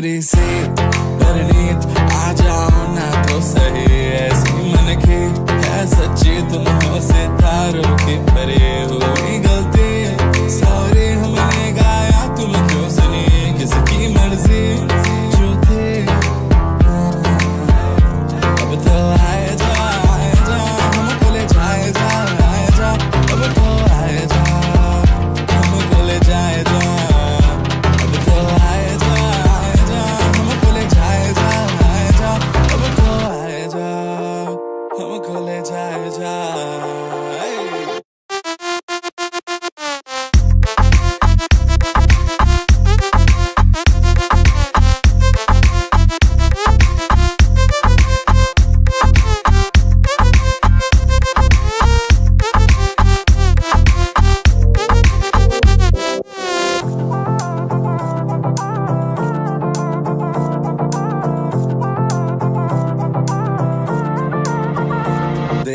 comedy see Underneath हम खुले जाए जा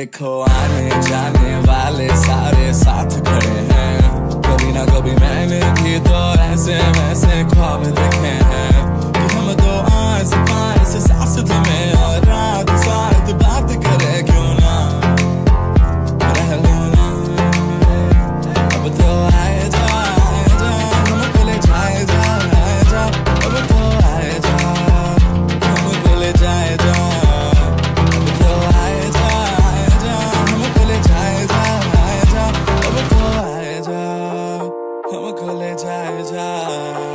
देखो आने जाने वाले सारे साथ खड़े हैं। कभी ना कभी मैंने भी तो ऐसे वैसे ख्वाब गले जाए जाए